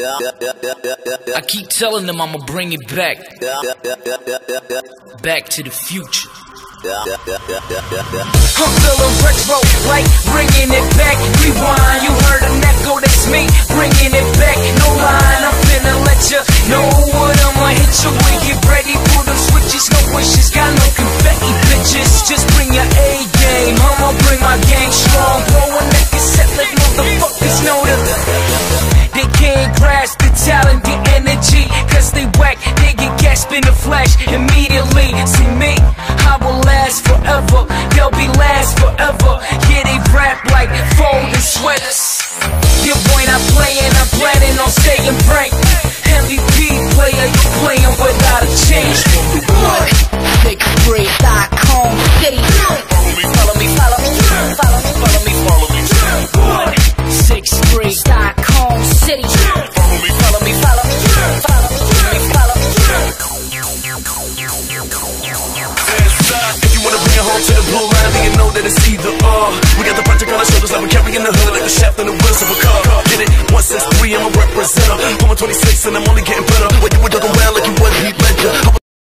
I keep telling them I'ma bring it back. Back to the future. I'm feeling retro, like bringing it back. Rewind, you heard an echo, that's me bringing it back. No line, I'm finna let you know what I'ma hit you with. Get ready they grasp the talent, the energy. you wanna bring it home to the blue line, then you know that it's either or. We got the project on our shoulders like we're carrying the hood like the shaft on the wheels of a car. Get it? One, six, three, I'ma represent em. I'm 26 and I'm only getting